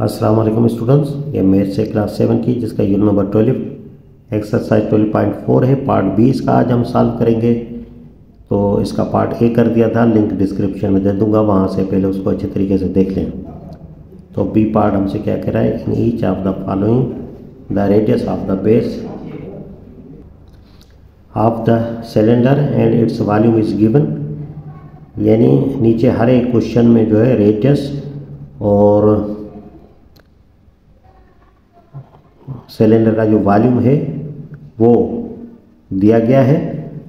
वालेकुम स्टूडेंट्स ये मैथ से क्लास सेवन की, जिसका unit number twelve exercise twelve point four है. पार्ट बी इसका आज हम सॉल्व करेंगे. तो इसका पार्ट ए कर दिया था. लिंक डिस्क्रिप्शन में दे दूँगा. वहाँ से पहले उसको अच्छे तरीके से देख लें. तो बी पार्ट हमसे क्या कह रहा है? In each of the following the radius of the base of the cylinder and its volume is given यानी नीचे हर एक क्वेश्चन में जो है रेडियस और सिलेंडर का जो वॉल्यूम है, वो दिया गया है।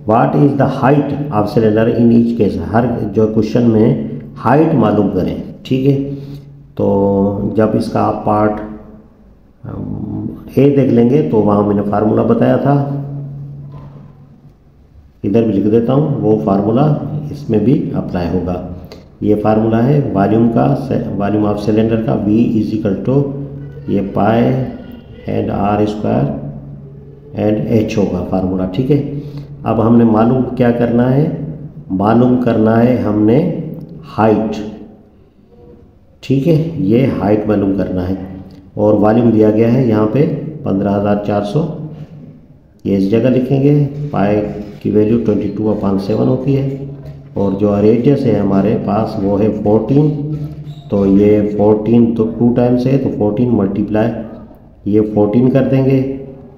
What is the height of cylinder in each case हर जो क्वेश्चन में हाइट मालूम करें, ठीक है? तो जब इसका आप पार्ट ए देख लेंगे तो वहाँ मैंने फार्मूला बताया था। इधर भी लिख देता हूँ, वो फार्मूला इसमें भी अप्लाई होगा। ये फार्मूला है वॉल्यूम का वॉल्यूम ऑफ़ सिलेंडर का v इज़ इक्वल टू ये pi and R square and H होगा फार्मूला ठीक है? अब हमने मालूम क्या करना है? मालूम करना है हमने हाइट ठीक है? ये हाइट मालूम करना है। और वॉल्यूम दिया गया है यहाँ पे पंद्रह हज़ार चार सौ। ये इस जगह लिखेंगे पाए की value twenty two upon seven होती है। और जो रेडियस है हमारे पास वो है फोर्टीन तो ये फोर्टीन तो टू टाइम्स है तो फोर्टीन मल्टीप्लाई ये फोर्टीन कर देंगे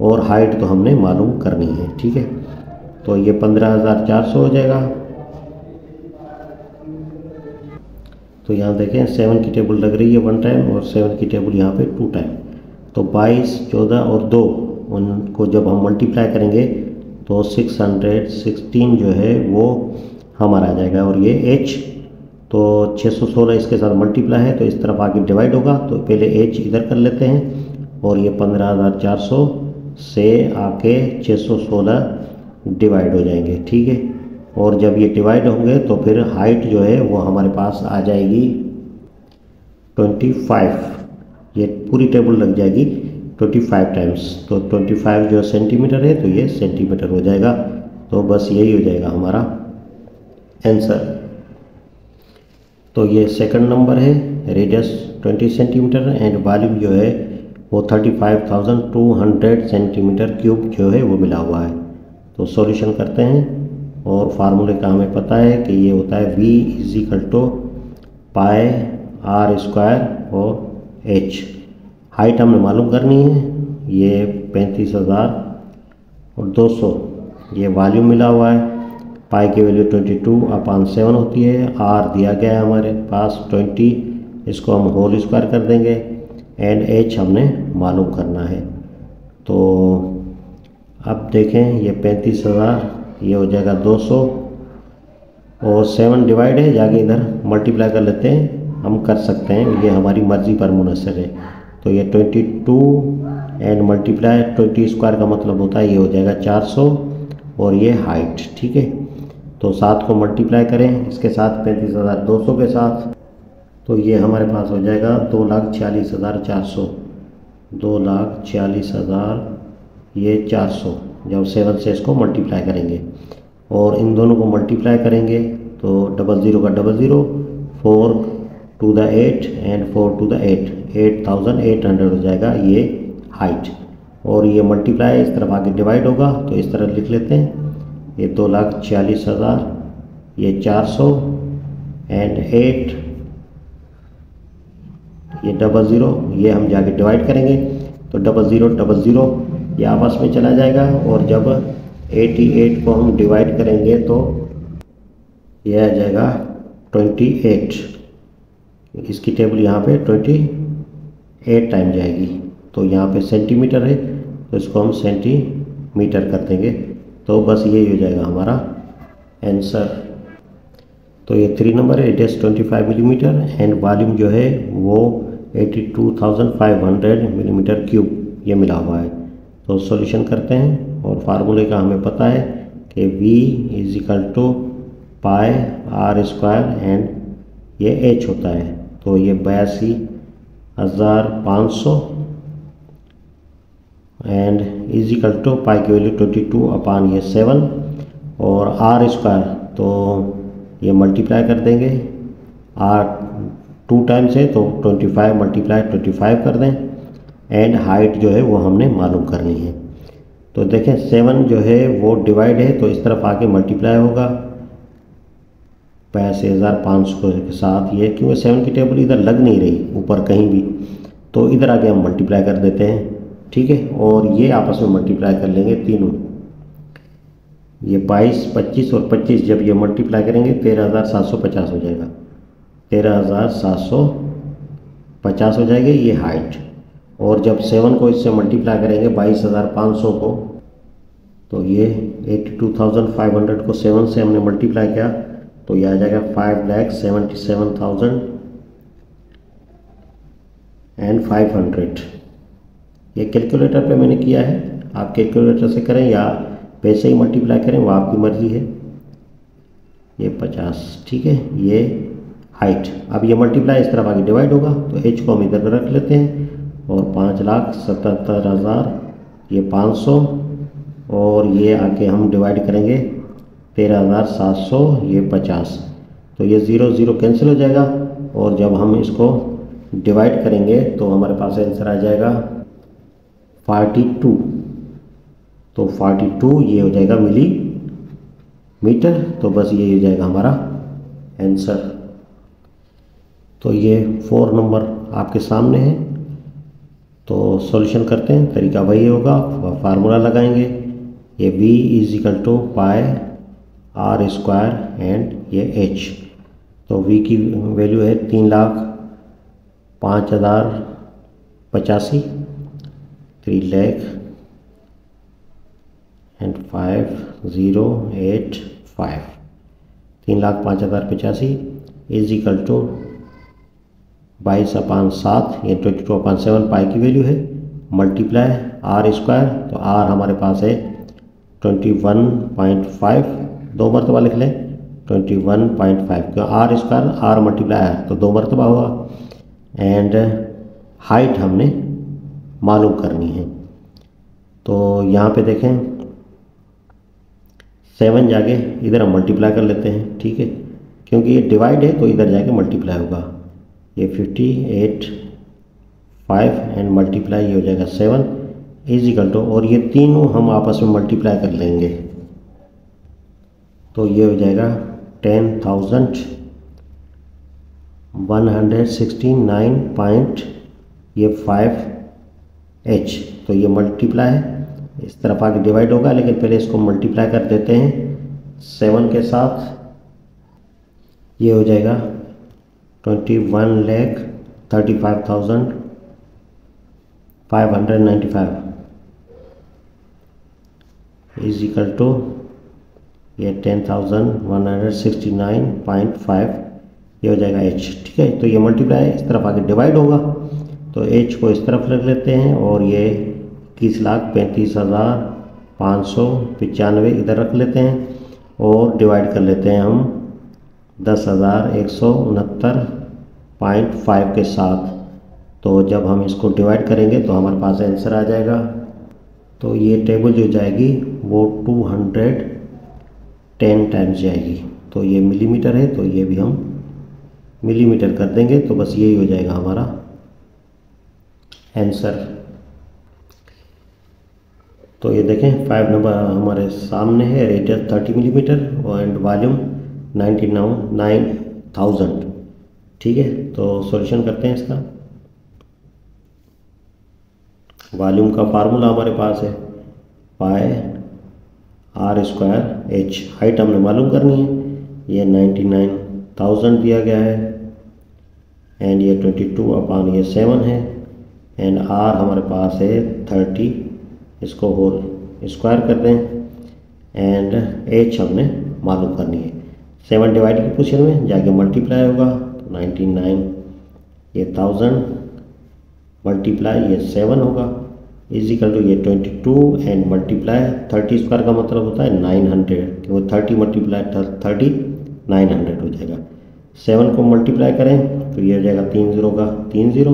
और हाइट तो हमने मालूम करनी है, ठीक है? तो ये पंद्रह हज़ार चार सौ हो जाएगा। तो यहाँ देखें सेवन की टेबल लग रही है वन टाइम और सेवन की टेबल यहाँ पे टू टाइम तो बाईस, चौदह और दो, उनको जब हम मल्टीप्लाई करेंगे तो सिक्स हंड्रेड सिक्सटीन जो है वो हमारा आ जाएगा। और ये एच तो 616 इसके साथ मल्टीप्लाई है तो इस तरफ़ आगे डिवाइड होगा। तो पहले एच इधर कर लेते हैं। और ये 15,400 से आके 616 डिवाइड हो जाएँगे ठीक है? और जब ये डिवाइड होंगे तो फिर हाइट जो है वो हमारे पास आ जाएगी 25 ये पूरी टेबल लग जाएगी 25 टाइम्स तो 25 जो सेंटीमीटर है तो ये सेंटीमीटर हो जाएगा। तो बस यही हो जाएगा हमारा आंसर तो ये सेकंड नंबर है रेडियस 20 सेंटीमीटर एंड वॉल्यूम जो है वो 35,200 सेंटीमीटर क्यूब जो है वो मिला हुआ है। तो सॉल्यूशन करते हैं और फार्मूले का हमें पता है कि ये होता है V is equal to pi R square और एच हाइट हमें मालूम करनी है ये पैंतीस हज़ार और दो सौ। ये वॉल्यूम मिला हुआ है। पाई की value twenty two upon seven होती है। आर दिया गया है हमारे पास ट्वेंटी इसको हम होल स्क्वायर कर देंगे। एंड एच हमने मालूम करना है। तो अब देखें, ये पैंतीस हज़ार, ये हो जाएगा दो सौ। और सेवन डिवाइड है, जाके इधर मल्टीप्लाई कर लेते हैं। हम कर सकते हैं, ये हमारी मर्ज़ी पर मुनसर है। तो ये twenty two and multiply twenty square का मतलब होता है, ये हो जाएगा चार सौ। और ये हाइट, ठीक है? तो सात को मल्टीप्लाई करें, इसके साथ पैंतीस हज़ार दो सौ के साथ। तो ये हमारे पास हो जाएगा दो लाख छियालीस हज़ार चार सौ। दो लाख छियालीस हज़ार, ये चार सौ। जब सेवन से इसको मल्टीप्लाई करेंगे। और इन दोनों को मल्टीप्लाई करेंगे तो डबल ज़ीरो का double zero four two the eight and four two the eight eight thousand eight hundred हो जाएगा ये हाइट और ये मल्टीप्लाई इस तरफ़ आगे डिवाइड होगा तो इस तरह लिख लेते हैं। ये दो लाख छियालीस हज़ार, ये चार सौ एंड एट ये डबल ज़ीरो ये हम जाके डिवाइड करेंगे। तो डबल ज़ीरो डबल ज़ीरो ये आपस में चला जाएगा और जब 88 को हम डिवाइड करेंगे तो ये आ जाएगा 28 इसकी टेबल यहाँ पे 28 टाइम जाएगी। तो यहाँ पे सेंटीमीटर है तो इसको हम सेंटीमीटर कर देंगे। तो बस यही हो जाएगा हमारा आंसर तो ये थ्री नंबर है रेडियस 25 मिलीमीटर एंड वॉल्यूम जो है वो 82,500 मिलीमीटर क्यूब ये मिला हुआ है। तो सॉल्यूशन करते हैं और फार्मूले का हमें पता है कि v is equal to pi R square and ये h होता है। तो ये बयासी हज़ार पाँच सौ and is equal to pi की वैल्यू ट्वेंटी टू अपान ये सेवन और आर स्क्वायर तो ये मल्टीप्लाई कर देंगे। आर टू टाइम्स है तो twenty five multiply twenty five कर दें एंड हाइट जो है वो हमने मालूम करनी है। तो देखें सेवन जो है वो डिवाइड है तो इस तरफ़ आके मल्टीप्लाई होगा। पैंसठ हज़ार पाँच सौ के साथ ये, क्योंकि सेवन की टेबल इधर लग नहीं रही, ऊपर कहीं भी। तो इधर आके हम मल्टीप्लाई कर देते हैं, ठीक है? और ये आपस में मल्टीप्लाई कर लेंगे तीनों। ये बाईस, पच्चीस और पच्चीस, जब ये मल्टीप्लाई करेंगे, तेरह हज़ार सात सौ पचास हो जाएगा। तेरह हज़ार सात सौ पचास हो जाएगी ये हाइट और जब सेवन को इससे मल्टीप्लाई करेंगे बाईस हज़ार पाँच सौ को तो ये eighty two thousand five hundred को सेवन से हमने मल्टीप्लाई किया तो ये आ जाएगा five lakh seventy seven thousand and five hundred ये कैलकुलेटर पे मैंने किया है, आप कैलकुलेटर से करें या पैसे ही मल्टीप्लाई करें, वो आपकी मर्ज़ी है। ये पचास, ठीक है? ये हाइट अब ये मल्टीप्लाई इस तरफ़ आगे डिवाइड होगा तो एच को हम इधर रख लेते हैं और पाँच लाख सतहत्तर हज़ार, ये पाँच सौ, और ये आके हम डिवाइड करेंगे तेरह हज़ार सात सौ, ये पचास। तो ये ज़ीरो ज़ीरो कैंसिल हो जाएगा, और जब हम इसको डिवाइड करेंगे तो हमारे पास आंसर आ जाएगा फार्टी टू तो फार्टी टू ये हो जाएगा मिली मीटर तो बस ये हो जाएगा हमारा आंसर तो ये फोर नंबर आपके सामने है। तो सॉल्यूशन करते हैं। तरीका वही होगा। फार्मूला लगाएँगे। ये v is equal to pi R square and ये h तो v की वैल्यू है तीन लाख पाँच हज़ार पचासी। Three lakh and five zero eight five तीन लाख पाँच हज़ार पचासी इज़ इक्वल टू बाईस अपान सात, ये twenty two upon seven pi की वैल्यू है। मल्टीप्लाई आर स्क्वायर तो आर हमारे पास है ट्वेंटी वन पॉइंट फाइव दो मरतबा लिख लें ट्वेंटी वन पॉइंट फाइव क्यों R square R multiply R तो दो मरतबा हुआ एंड हाइट हमने मालूम करनी है। तो यहाँ पे देखें सेवन जाके इधर हम मल्टीप्लाई कर लेते हैं, ठीक है? क्योंकि ये डिवाइड है तो इधर जाके मल्टीप्लाई होगा। ये fifty eight five and multiply ये हो जाएगा सेवन इजिकल टू और ये तीनों हम आपस में मल्टीप्लाई कर लेंगे। तो ये हो जाएगा ten thousand one hundred sixty nine point ये फाइव एच तो ये मल्टीप्लाई है। इस तरफ़ आगे डिवाइड होगा, लेकिन पहले इसको मल्टीप्लाई कर देते हैं। सेवन के साथ ये हो जाएगा twenty one lakh thirty five thousand five hundred ninety five is equal to ये ten thousand one hundred sixty nine point five ये हो जाएगा एच ठीक है? तो ये मल्टीप्लाई इस तरफ़ आगे डिवाइड होगा। तो एच को इस तरफ़ रख लेते हैं और ये इक्कीस लाख पैंतीस हज़ार पाँच सौ पचानवे इधर रख लेते हैं और डिवाइड कर लेते हैं हम। दस हज़ार एक सौ उनहत्तर पॉइंट फाइव के साथ। तो जब हम इसको डिवाइड करेंगे तो हमारे पास आंसर आ जाएगा। तो ये टेबल जो जाएगी, वो टू हंड्रेड टेन टाइम्स जाएगी। तो ये मिलीमीटर है तो ये भी हम मिलीमीटर कर देंगे। तो बस यही हो जाएगा हमारा आंसर तो ये देखें फाइव नंबर हमारे सामने है radius thirty millimetre and volume ninety nine thousand. ठीक है तो सॉल्यूशन करते हैं इसका। वॉल्यूम का फार्मूला हमारे पास है। पाए आर स्क्वायर एच हाइट हमने मालूम करनी है। ये नाइन्टी नाइन थाउज़ेंड दिया गया है। एंड ये ट्वेंटी टू अपान ये सेवन है। एंड आर हमारे पास है थर्टी इसको होल स्क्वायर कर दें। एंड एच हमने मालूम करनी है। सेवन डिवाइड की पोजिशन में जाके मल्टीप्लाई होगा, नाइन्टी नाइन, ये थाउज़ेंड, मल्टीप्लाई ये सेवन होगा इजिकल टू ये twenty two and multiply thirty square का मतलब होता है नाइन हंड्रेड, वो thirty multiply thirty nine hundred हो जाएगा। सेवन को मल्टीप्लाई करें तो ये हो जाएगा तीन ज़ीरो का तीन zero,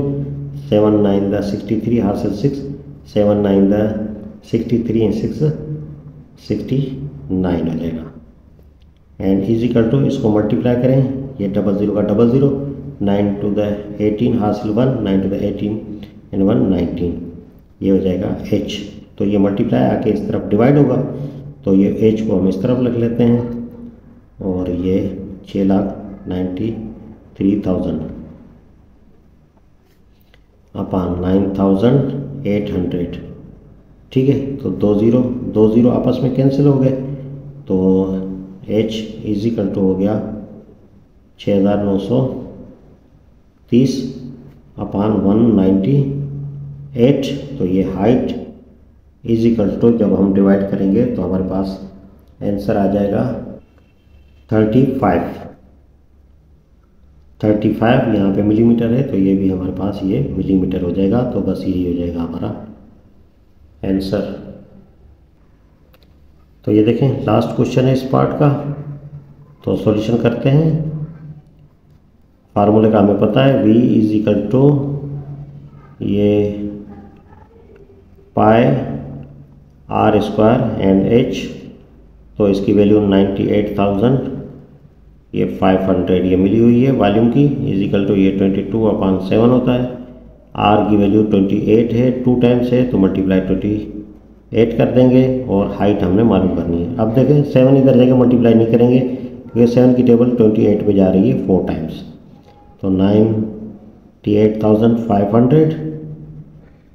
seven nine the sixty three हासिल six, seven nine the sixty three and six, sixty nine हो जाएगा। एंड इजिकल टू इसको मल्टीप्लाई करें, ये डबल ज़ीरो का double zero nine two the eighteen हासिल one nine two the eighteen and one nineteen ये हो जाएगा एच तो ये मल्टीप्लाई आके इस तरफ़ डिवाइड होगा तो ये एच को हम इस तरफ़ लिख लेते हैं, और ये छः lakh ninety three thousand upon nine thousand eight hundred ठीक है तो दो ज़ीरो दो ज़ीरो आपस में कैंसिल हो गए तो एच इजिकल टू हो गया छः हज़ार नौ सौ तीस अपान वन नाइन्टी एट तो ये हाइट इजिकल टू जब हम डिवाइड करेंगे तो हमारे पास आंसर आ जाएगा थर्टी फाइव थर्टी फाइव यहाँ पर मिलीमीटर है तो ये भी हमारे पास ये मिलीमीटर हो जाएगा तो बस यही हो जाएगा हमारा आंसर तो ये देखें लास्ट क्वेश्चन है इस पार्ट का। तो सॉल्यूशन करते हैं। फार्मूले का हमें पता है, v इज़ इक्वल टू ये पाए आर स्क्वायर एंड एच तो इसकी वैल्यू नाइन्टी एट थाउज़ेंड ये फाइव हंड्रेड ये मिली हुई है वॉल्यूम की इजिकल टू ये ट्वेंटी टू अपॉन सेवन होता है। आर की वैल्यू ट्वेंटी एट है टू टाइम्स है तो मल्टीप्लाई ट्वेंटी एट कर देंगे और हाइट हमने मालूम करनी है। अब देखें सेवन इधर जगह मल्टीप्लाई नहीं करेंगे, क्योंकि सेवन की टेबल ट्वेंटी एट पे जा रही है फोर टाइम्स तो ninety eight thousand five hundred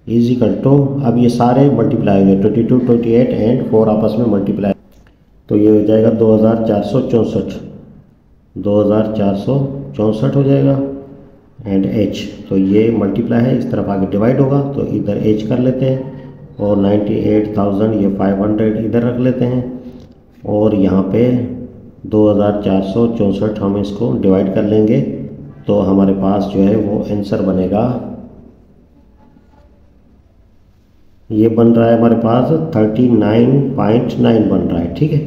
equal to अब ये सारे मल्टीप्लाई होंगे twenty two twenty eight and four आपस में मल्टीप्लाई तो ये हो जाएगा दो हज़ार चार सौ चौंसठ। दो हज़ार चार सौ चौंसठ हो जाएगा एंड एच तो ये मल्टीप्लाई है, इस तरफ़ आगे डिवाइड होगा तो इधर एच कर लेते हैं। और नाइन्टी एट थाउज़ेंड ये फाइव हंड्रेड इधर रख लेते हैं। और यहाँ पे दो हज़ार चार सौ चौंसठ हम इसको डिवाइड कर लेंगे तो हमारे पास जो है वो आंसर बनेगा। ये बन रहा है हमारे पास थर्टी नाइन पॉइंट नाइन बन रहा है, ठीक है?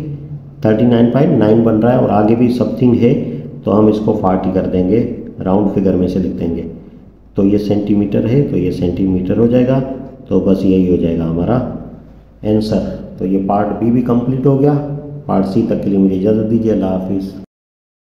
थर्टी नाइन पॉइंट नाइन बन रहा है और आगे भी समथिंग है तो हम इसको फार्टी कर देंगे, राउंड फिगर में से लिख देंगे। तो ये सेंटीमीटर है तो ये सेंटीमीटर हो जाएगा। तो बस यही हो जाएगा हमारा आंसर तो ये पार्ट बी भी कंप्लीट हो गया. पार्ट सी तक के लिए मुझे इजाज़त दीजिए. अल्लाह हाफिज़.